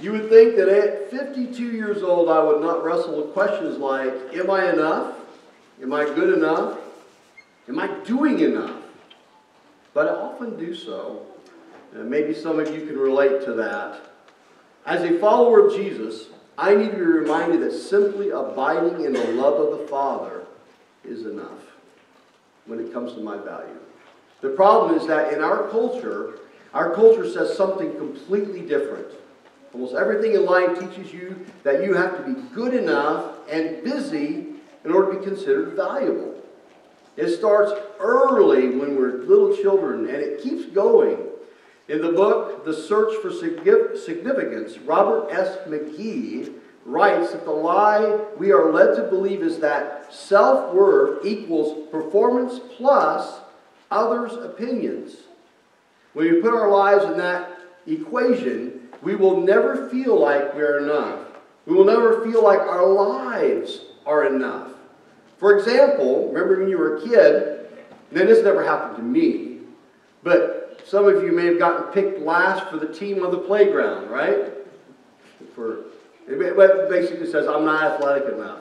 You would think that at 52 years old, I would not wrestle with questions like Am I enough? Am I good enough? Am I doing enough? But I often do so. And maybe some of you can relate to that. As a follower of Jesus, I need to be reminded that simply abiding in the love of the Father is enough when it comes to my value. The problem is that in our culture, our culture says something completely different. Almost everything in life teaches you that you have to be good enough and busy in order to be considered valuable. It starts early when we're little children and it keeps going. In the book, The Search for Significance, Robert S. McGee writes that the lie we are led to believe is that self worth equals performance plus others' opinions. When we put our lives in that equation, we will never feel like we're enough. We will never feel like our lives are enough. For example, remember when you were a kid, then this never happened to me, but some of you may have gotten picked last for the team on the playground, right? For it basically says, I'm not athletic enough.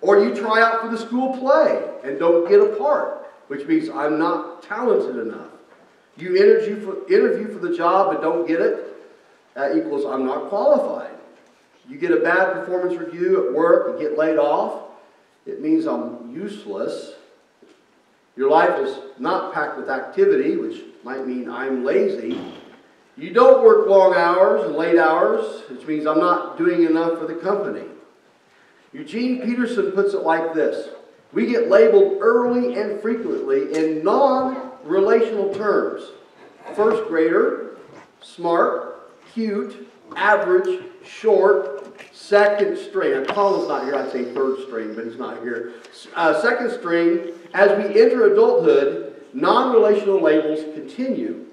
Or you try out for the school play and don't get a part, which means I'm not talented enough. You interview for, interview for the job and don't get it, that equals I'm not qualified. You get a bad performance review at work and get laid off, it means I'm useless. Your life is not packed with activity, which might mean I'm lazy. You don't work long hours and late hours, which means I'm not doing enough for the company. Eugene Peterson puts it like this We get labeled early and frequently in non relational terms first grader, smart, cute, average, short, second string. Colin's not here, I'd say third string, but he's not here. Uh, second string, as we enter adulthood, non relational labels continue.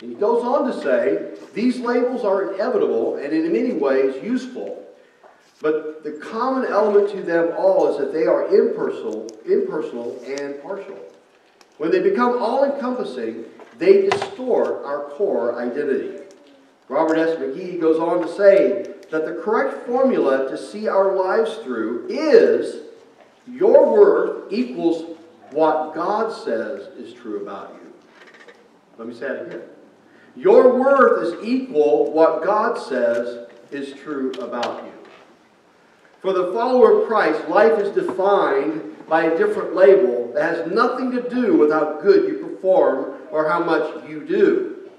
And he goes on to say, these labels are inevitable and in many ways useful. But the common element to them all is that they are impersonal, impersonal and partial. When they become all encompassing, they distort our core identity. Robert S. McGee goes on to say that the correct formula to see our lives through is your worth equals what God says is true about you. Let me say it again. Your worth is equal what God says is true about you. For the follower of Christ, life is defined by a different label that has nothing to do with how good you perform or how much you do.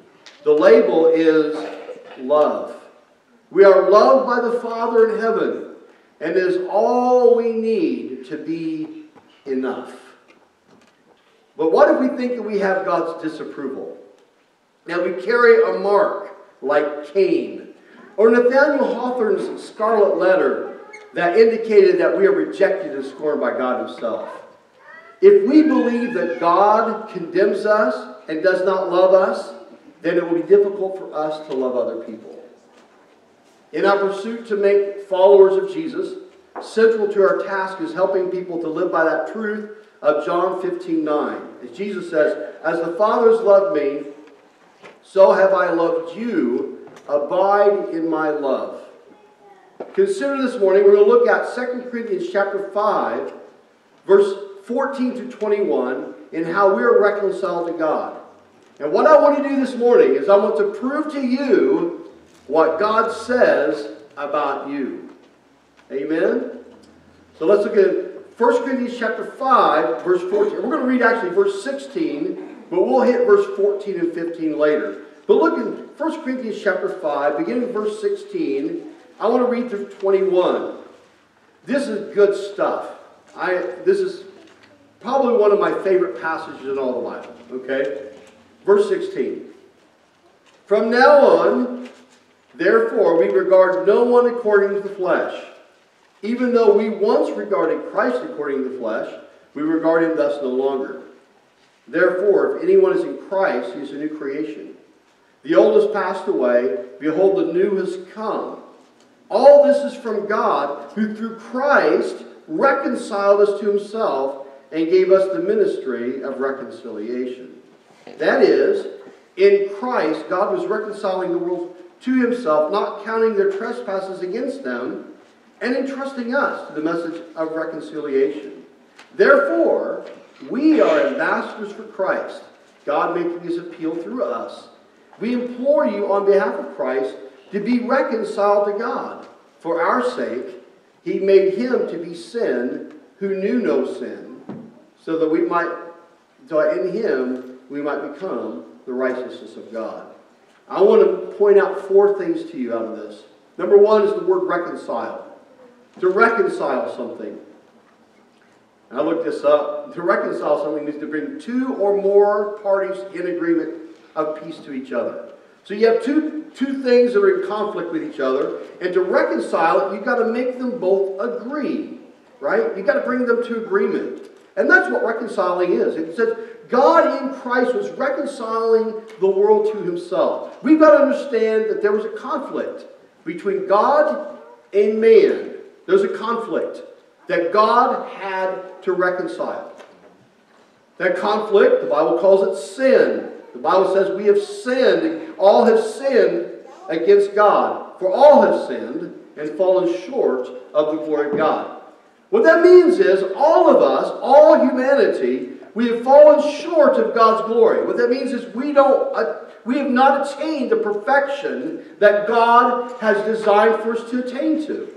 The label is love. We are loved by the Father in heaven, and is all we need to be enough. But what if we think that we have God's disapproval? Now we carry a mark like Cain. Or Nathaniel Hawthorne's scarlet letter that indicated that we are rejected and scorned by God Himself. If we believe that God condemns us and does not love us, then it will be difficult for us to love other people. In our pursuit to make followers of Jesus, central to our task is helping people to live by that truth of John 15 9. As Jesus says, As the Father's loved me, so have I loved you. Abide in my love. Consider this morning, we're going to look at 2 Corinthians chapter 5, verse 14 to 21, in how we are reconciled to God. And what I want to do this morning is I want to prove to you what God says about you. Amen? So let's look at 1 Corinthians chapter 5, verse 14. We're going to read actually verse 16 but we'll hit verse 14 and 15 later. But look in 1 Corinthians chapter 5, beginning verse 16. I want to read through 21. This is good stuff. I, this is probably one of my favorite passages in all the Bible. Okay? Verse 16. From now on, therefore, we regard no one according to the flesh. Even though we once regarded Christ according to the flesh, we regard him thus no longer. Therefore, if anyone is in Christ, he is a new creation. The old has passed away. Behold, the new has come. All this is from God, who through Christ reconciled us to himself and gave us the ministry of reconciliation. That is, in Christ, God was reconciling the world to himself, not counting their trespasses against them, and entrusting us to the message of reconciliation. Therefore, we are ambassadors for Christ, God making his appeal through us. We implore you on behalf of Christ to be reconciled to God. For our sake, he made him to be sin who knew no sin, so that we might, so in him we might become the righteousness of God. I want to point out four things to you out of this. Number one is the word reconcile. To reconcile something. I looked this up. To reconcile something means to bring two or more parties in agreement of peace to each other. So you have two, two things that are in conflict with each other, and to reconcile it, you've got to make them both agree, right? You've got to bring them to agreement. And that's what reconciling is. It says God in Christ was reconciling the world to himself. We've got to understand that there was a conflict between God and man. There's a conflict that God had to reconcile. That conflict, the Bible calls it sin. The Bible says we have sinned, all have sinned against God. For all have sinned and fallen short of the glory of God. What that means is all of us, all humanity, we have fallen short of God's glory. What that means is we don't uh, we have not attained the perfection that God has designed for us to attain to.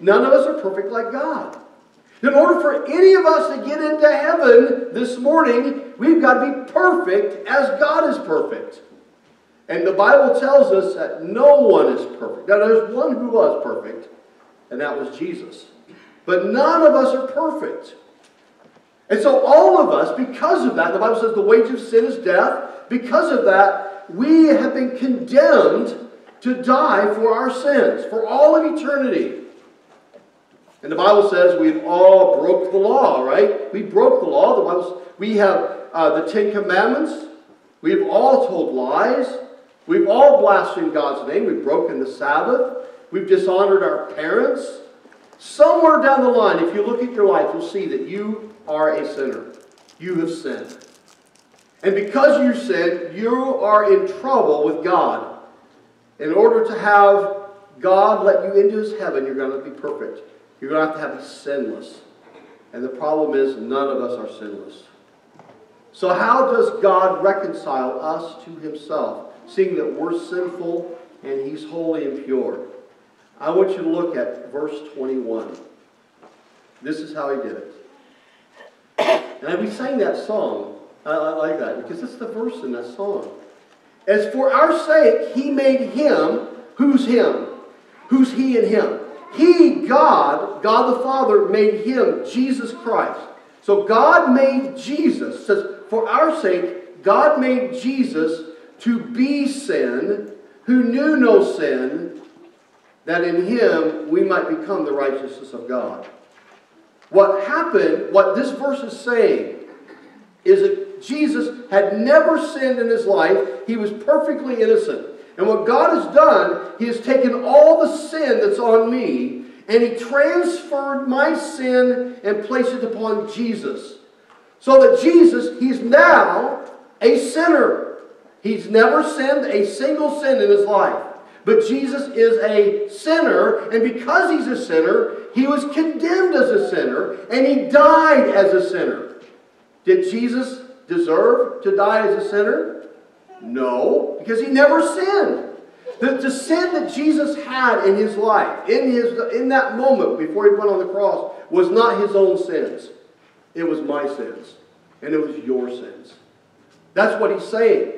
None of us are perfect like God. In order for any of us to get into heaven this morning, we've got to be perfect as God is perfect. And the Bible tells us that no one is perfect. Now, there's one who was perfect, and that was Jesus. But none of us are perfect. And so, all of us, because of that, the Bible says the wage of sin is death. Because of that, we have been condemned to die for our sins for all of eternity. And the Bible says we've all broke the law, right? We broke the law. The Bible, we have uh, the Ten Commandments. We've all told lies. We've all blasphemed God's name. We've broken the Sabbath. We've dishonored our parents. Somewhere down the line, if you look at your life, you'll see that you are a sinner. You have sinned. And because you sinned, you are in trouble with God. In order to have God let you into his heaven, you're going to be perfect. You're going to have to have be sinless. And the problem is, none of us are sinless. So, how does God reconcile us to himself, seeing that we're sinful and he's holy and pure? I want you to look at verse 21. This is how he did it. And we sang that song. I, I like that because it's the verse in that song. As for our sake, he made him. Who's him? Who's he and him? He, God, God the Father, made him Jesus Christ. So God made Jesus, says, for our sake, God made Jesus to be sin, who knew no sin, that in him we might become the righteousness of God. What happened, what this verse is saying, is that Jesus had never sinned in his life. He was perfectly innocent. And what God has done, He has taken all the sin that's on me and He transferred my sin and placed it upon Jesus. So that Jesus, He's now a sinner. He's never sinned a single sin in His life. But Jesus is a sinner, and because He's a sinner, He was condemned as a sinner, and He died as a sinner. Did Jesus deserve to die as a sinner? No, because he never sinned. The, the sin that Jesus had in his life, in, his, in that moment before he went on the cross, was not his own sins. It was my sins. And it was your sins. That's what he's saying.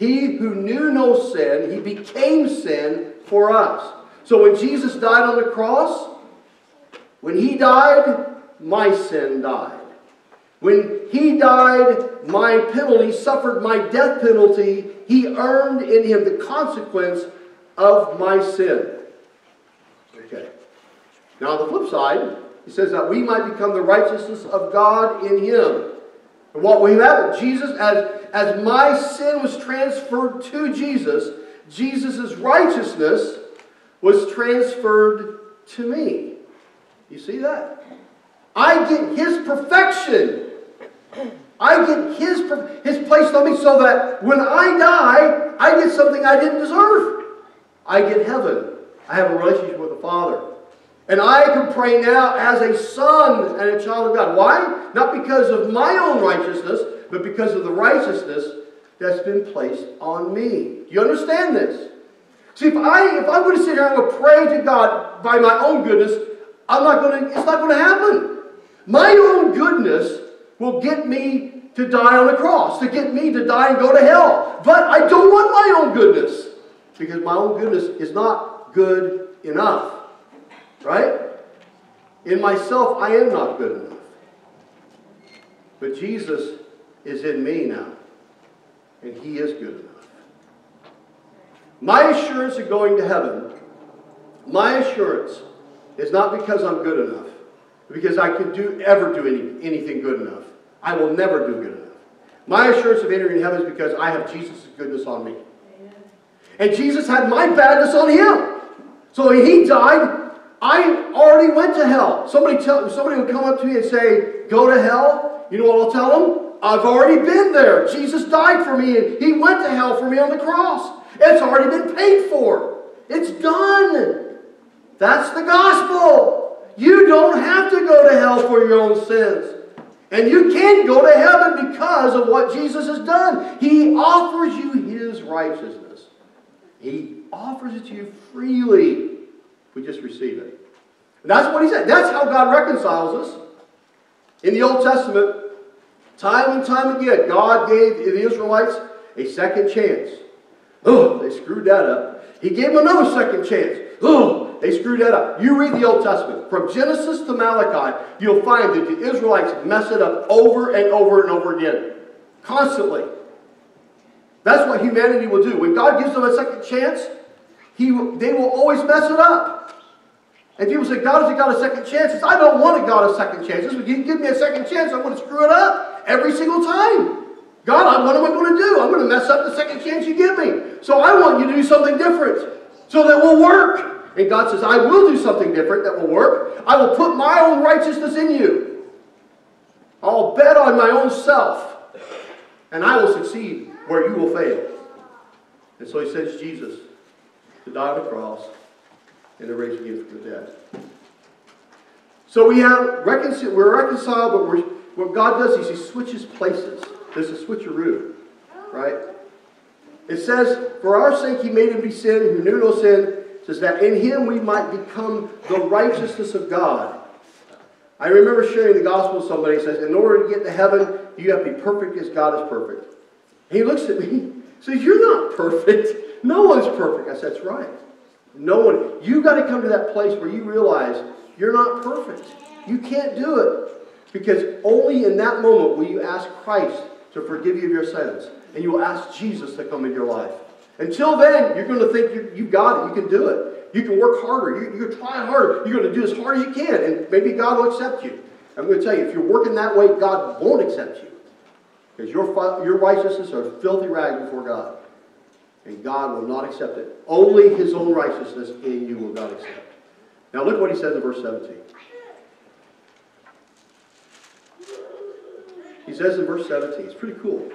He who knew no sin, he became sin for us. So when Jesus died on the cross, when he died, my sin died. When he died, my penalty, suffered my death penalty, he earned in him the consequence of my sin. Okay. Now, on the flip side, he says that we might become the righteousness of God in him. And what we have, Jesus, as, as my sin was transferred to Jesus, Jesus' righteousness was transferred to me. You see that? I get his perfection I get his, his placed on me so that when I die, I get something I didn't deserve. I get heaven. I have a relationship with the Father. And I can pray now as a son and a child of God. Why? Not because of my own righteousness, but because of the righteousness that's been placed on me. Do you understand this? See, if I if I'm going to sit here and pray to God by my own goodness, I'm not going to. It's not going to happen. My own goodness will get me to die on the cross, to get me to die and go to hell. But I don't want my own goodness because my own goodness is not good enough. Right? In myself, I am not good enough. But Jesus is in me now, and He is good enough. My assurance of going to heaven, my assurance is not because I'm good enough, because I can do ever do any, anything good enough. I will never do good enough. My assurance of entering heaven is because I have Jesus' goodness on me. And Jesus had my badness on him. So when he died, I already went to hell. Somebody tell somebody would come up to me and say, "Go to hell." You know what I'll tell them? I've already been there. Jesus died for me, and he went to hell for me on the cross. It's already been paid for. It's done. That's the gospel. You don't have to go to hell for your own sins. And you can go to heaven because of what Jesus has done. He offers you his righteousness. He offers it to you freely. We just receive it. And that's what he said. That's how God reconciles us. In the Old Testament, time and time again, God gave the Israelites a second chance. Oh, they screwed that up. He gave them another second chance. Oh, they screwed that up. You read the Old Testament. From Genesis to Malachi, you'll find that the Israelites mess it up over and over and over again. Constantly. That's what humanity will do. When God gives them a second chance, he, they will always mess it up. And people say, God has got a second chance. I don't want a God a second chance. If you give me a second chance, I'm going to screw it up every single time. God, what am I going to do? I'm going to mess up the second chance you give me. So I want you to do something different so that will work. And God says, I will do something different that will work. I will put my own righteousness in you. I'll bet on my own self. And I will succeed where you will fail. And so he sends Jesus to die on the cross and to raise again from the dead. So we have reconcil- we're reconciled, but we're, what God does is he switches places. There's a switcheroo, right? It says, For our sake he made him be sin who knew no sin, says that in him we might become the righteousness of God. I remember sharing the gospel with somebody He says, In order to get to heaven, you have to be perfect as God is perfect. He looks at me says, You're not perfect. No one's perfect. I said, That's right. No one. You got to come to that place where you realize you're not perfect. You can't do it. Because only in that moment will you ask Christ to forgive you of your sins. And you will ask Jesus to come into your life. Until then, you're going to think you, have got it. You can do it. You can work harder. You, you're going to try harder. You're going to do as hard as you can. And maybe God will accept you. I'm going to tell you, if you're working that way, God won't accept you. Because your, your righteousness are filthy rags before God. And God will not accept it. Only his own righteousness in you will God accept. Now look what he says in verse 17. He says in verse 17, it's pretty cool.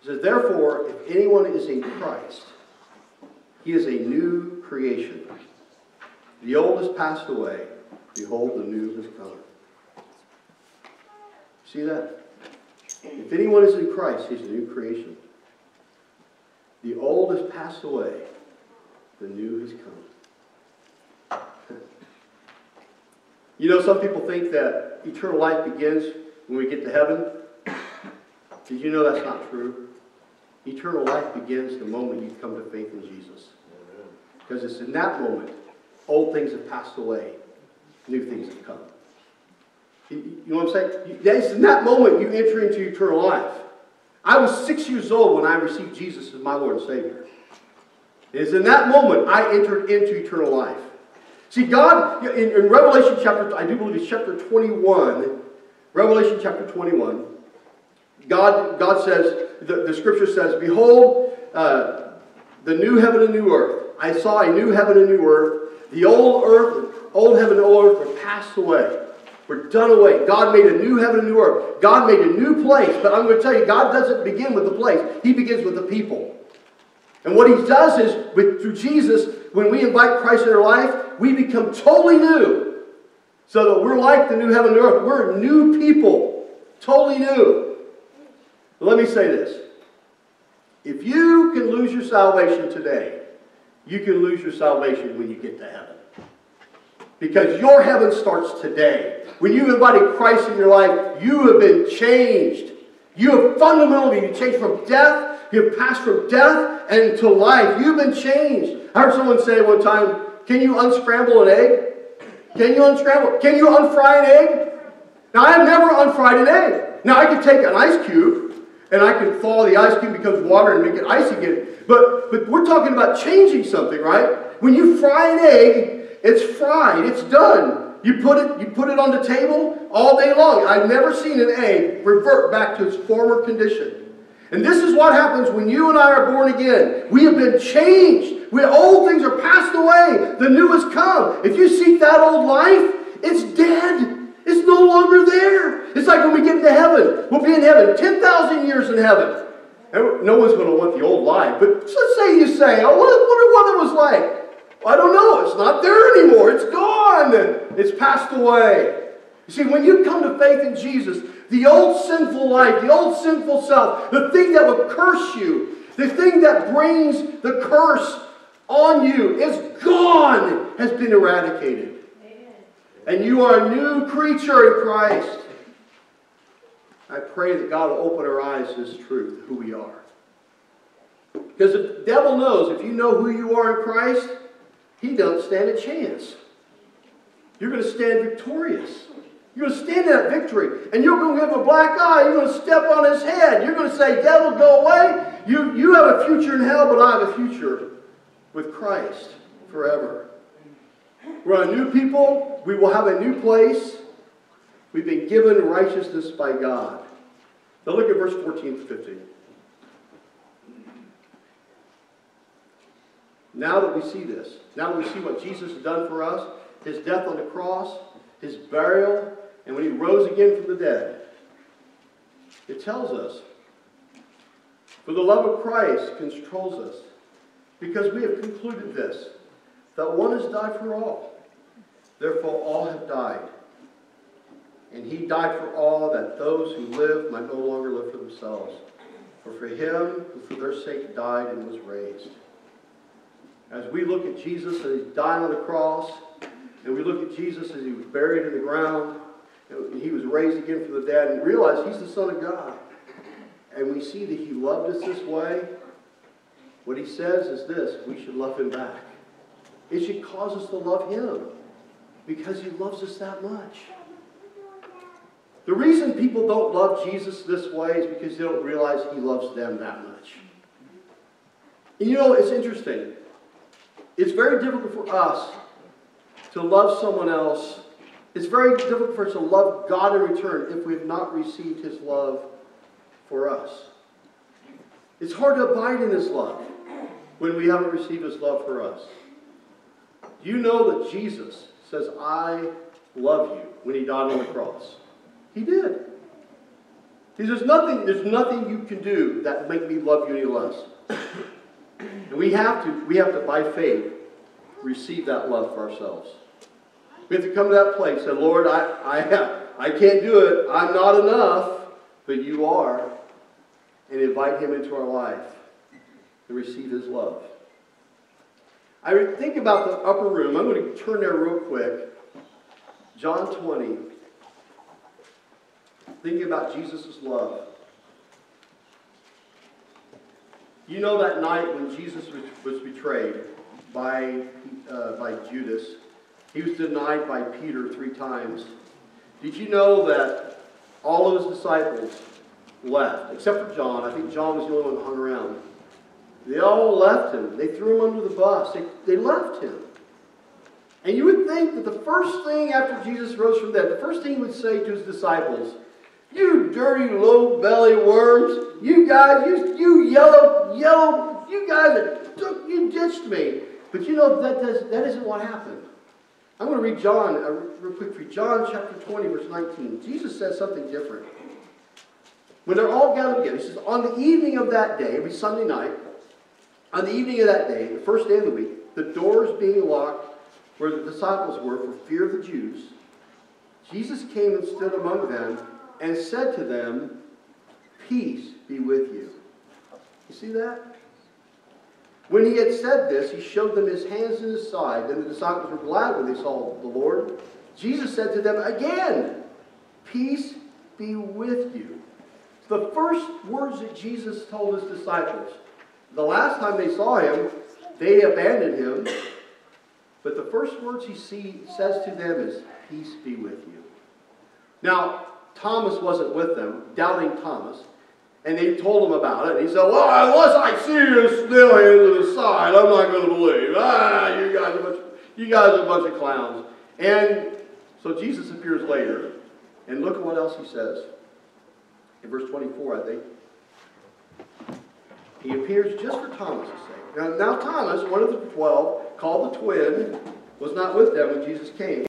He says, Therefore, if anyone is in Christ, he is a new creation. The old has passed away. Behold, the new has come. See that? If anyone is in Christ, he's a new creation. The old has passed away. The new has come. you know, some people think that eternal life begins when we get to heaven. Did you know that's not true? Eternal life begins the moment you come to faith in Jesus. Because it's in that moment, old things have passed away, new things have come. You know what I'm saying? It's in that moment you enter into eternal life. I was six years old when I received Jesus as my Lord and Savior. It is in that moment I entered into eternal life. See, God, in, in Revelation chapter, I do believe it's chapter 21, Revelation chapter 21, God, God says, the, the scripture says, Behold, uh, the new heaven and new earth. I saw a new heaven and new earth. The old earth, old heaven and old earth were passed away. We're done away. God made a new heaven and new earth. God made a new place. But I'm going to tell you, God doesn't begin with the place. He begins with the people. And what he does is, with, through Jesus, when we invite Christ in our life, we become totally new. So that we're like the new heaven and earth. We're new people. Totally new. Let me say this. If you can lose your salvation today, you can lose your salvation when you get to heaven. Because your heaven starts today. When you invited Christ in your life, you have been changed. You have fundamentally been changed from death. You have passed from death and to life. You've been changed. I heard someone say one time, can you unscramble an egg? Can you unscramble? Can you unfry an egg? Now, I have never unfried an egg. Now, I can take an ice cube and I can thaw the ice cube becomes water and make it ice again. But, but we're talking about changing something, right? When you fry an egg, it's fried. It's done. You put it, you put it on the table all day long. I've never seen an egg revert back to its former condition. And this is what happens when you and I are born again. We have been changed. We, old things are passed away. The new has come. If you seek that old life, it's dead. It's no longer there. It's like when we get into heaven. We'll be in heaven 10,000 years in heaven. No one's going to want the old life. But let's say you say, I wonder what it was like. I don't know. It's not there anymore. It's gone. It's passed away. You see, when you come to faith in Jesus, the old sinful life, the old sinful self, the thing that would curse you, the thing that brings the curse on you is gone, has been eradicated. Amen. And you are a new creature in Christ. I pray that God will open our eyes to this truth, who we are. Because the devil knows if you know who you are in Christ, he doesn't stand a chance. You're going to stand victorious. You're going to stand in that victory. And you're going to give a black eye. You're going to step on his head. You're going to say, Devil, go away. You, you have a future in hell, but I have a future with Christ forever. We're a new people. We will have a new place. We've been given righteousness by God. Now look at verse 14 to 15. Now that we see this, now that we see what Jesus has done for us, his death on the cross, his burial, and when he rose again from the dead, it tells us, for the love of Christ controls us, because we have concluded this, that one has died for all. Therefore, all have died. And he died for all, that those who live might no longer live for themselves, but for him who for their sake died and was raised. As we look at Jesus as he died on the cross, and we look at Jesus as he was buried in the ground, and he was raised again from the dead, and realize he's the Son of God, and we see that he loved us this way, what he says is this we should love him back. It should cause us to love him because he loves us that much. The reason people don't love Jesus this way is because they don't realize he loves them that much. And you know, it's interesting. It's very difficult for us to love someone else. It's very difficult for us to love God in return if we have not received His love for us. It's hard to abide in His love when we haven't received His love for us. Do you know that Jesus says, I love you when He died on the cross? He did. He says, nothing, there's nothing you can do that make me love you any less. And we have to, we have to, by faith, receive that love for ourselves. We have to come to that place and Lord, I, I, I can't do it. I'm not enough, but you are. And invite him into our life and receive his love. I think about the upper room. I'm going to turn there real quick. John 20. Thinking about Jesus' love. You know that night when Jesus was, betrayed by, uh, by Judas. He was denied by Peter three times. Did you know that all of his disciples left, except for John? I think John was the only one that hung around. They all left him. They threw him under the bus. They, they left him. And you would think that the first thing after Jesus rose from the dead, the first thing he would say to his disciples you dirty low belly worms. You guys, you, you yellow, yellow, you guys took, you ditched me. But you know, that, does, that isn't what happened. I'm going to read John, uh, real quick for you. John chapter 20, verse 19. Jesus says something different. When they're all gathered together, he says, On the evening of that day, every Sunday night, on the evening of that day, the first day of the week, the doors being locked where the disciples were for fear of the Jews, Jesus came and stood among them and said to them, Peace be with you. You see that? When he had said this, he showed them his hands and his side. Then the disciples were glad when they saw the Lord. Jesus said to them again, Peace be with you. The first words that Jesus told his disciples. The last time they saw him, they abandoned him. But the first words he see, says to them is, Peace be with you. Now, Thomas wasn't with them, doubting Thomas. And they told him about it. And he said, Well, unless I see his still hands in his side, I'm not going to believe. Ah, you guys, are a bunch, you guys are a bunch of clowns. And so Jesus appears later. And look at what else he says. In verse 24, I think. He appears just for Thomas' sake. Now, now Thomas, one of the twelve, called the twin, was not with them when Jesus came.